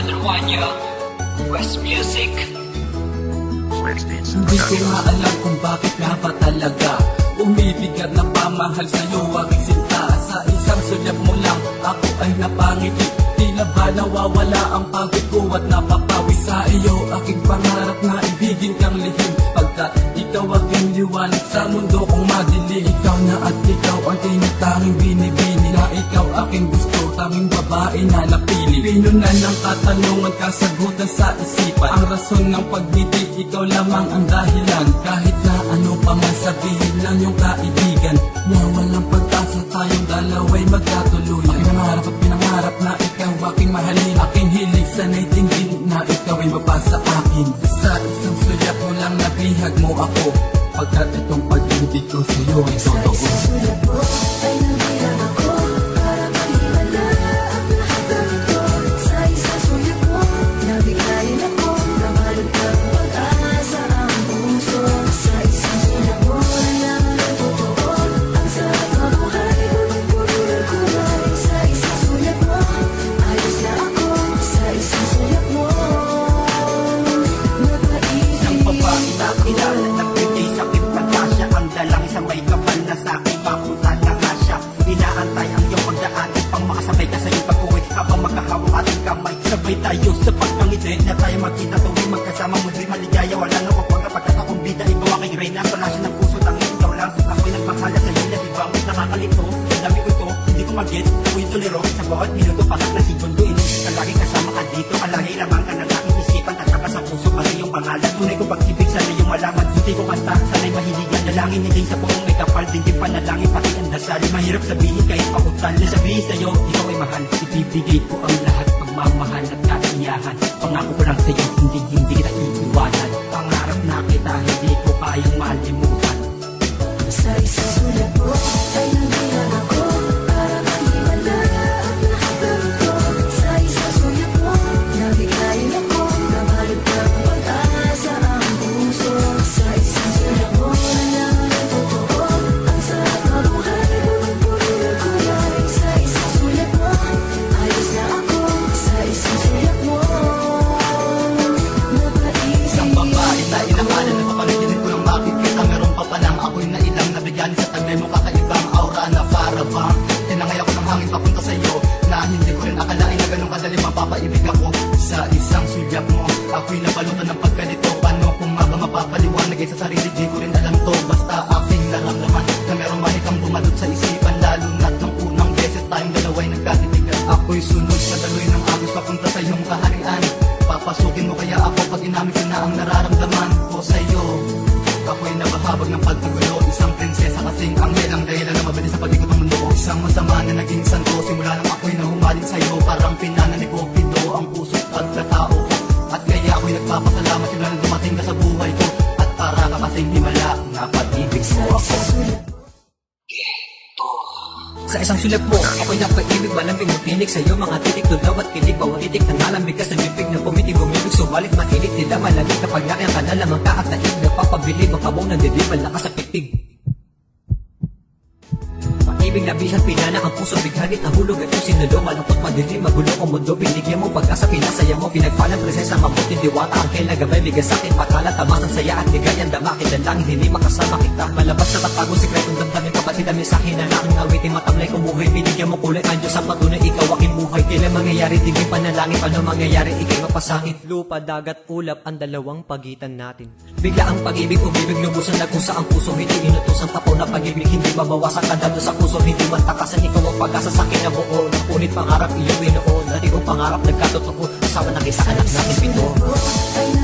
another one, yo. West Music. Hindi ko nga alam kung bakit nga ba talaga Umibigat na pamahal sa'yo aking sinta Sa isang sulyap mo lang ako ay napangiti Tila ba nawawala ang pagod ko at napapawi sa iyo Aking pangarap na ibigin kang lihim Pagkat ikaw aking liwanag babae na napili Pinunan ng katanungan, kasagutan sa isipan. Ang rason ng pagngiti, ikaw lamang ang dahilan. Kahit na ano pa man sabihin ng iyong kaibigan Na walang pag-asa tayong dalaway magkatuluyan. Aking nangarap at pinangarap na ikaw aking mahalin. Aking hilig sa naitingin na ikaw ay mapasa akin. Sa isang sulyap mo lang nabihag mo ako. Pagkat itong pag-ibig ko sa'yo ay Sa totoo isang sulat mo ay kamay Sabay tayo sa pagpangiti Na tayo magkita tuwing magkasama Mundi maligaya Wala na wapag kapagkat akong bida Ikaw aking reyna Palasya ng puso Tangin ikaw lang. Ako'y nagmamahala sa iyo Na ibang nakakalito? Ang dami ko to Hindi ko mag-get Ako'y tuliro. Sa bawat minuto Pakat na segundo Inusit ka lagi kasama ka dito Palagi lamang ka ng aking isipan Tataka sa puso Pati yung pangalan. Tunay ko pag-ibig Sana yung malaman Buti ko kanta Sana'y mahiligan Dalangin nilay sa puong may kapal Dinggin panalangin Pati ang dasal. Mahirap sabihin kahit pautal Na sabihin sa'yo Ikaw ay mahal. Ibibigay ko ang lahat Pagmamahal at kasiyahan Pangako ko lang sa'yo Hindi hindi na para bang tinangay ako ng hangin papunta sa iyo na hindi ko rin akalain na ganun kadali mapapaibig ako. Sa isang sulyap mo ako'y nabalutan ng pagkalito paano kung mapapaliwanag ay sa sarili di ko nagpapasalamat Simula nang dumating ka sa buhay ko. At para ka kasing himala Na pag-ibig Sa mo ako. Sa isang sulat mo, ako'y napaibig Malambing matinig sa'yo Mga titik. Tulaw at kilig Bawat titik na nalambig ka sa bibig Na pumitig umibig Subalit makilig nila malamig. Kapag nariyan ka na lamang ka at naig Napapabilib ang kabong ng dibdib Malakas sa pitig Pag-ibig na bisan pinana ang puso bighanit nahulog at kung sinulo malungkot madilim magulo ang mundo. Binigyan mo pag-asa pinasaya mo pinagpalang presensya mabuti diwata ang kailan gabay bigas sa akin pakala tamas ang saya at ligayan damakin dalangin hindi makasama kita. Malabas na tatago sikretong damdamin kapatid ang mensahe na aking awitin matamlay kong buhay binigyan mo kulay ang Diyos ang patunay ikaw aking buhay kailan mangyayari tingin panalangin paano mangyayari ikay mapasangit lupa dagat ulap ang dalawang pagitan natin. Bigla ang pag-ibig umibig lubusan nagkusa ang puso hindi inutusan tapo na pag-ibig. Hindi mabawasan kadalo sa puso hindi man takasan ikaw ang pag-asa sa akin na buo. Napunit pangarap iyong binuo Dati kong pangarap nagkatotoo. Asawa ng isa anak natin pito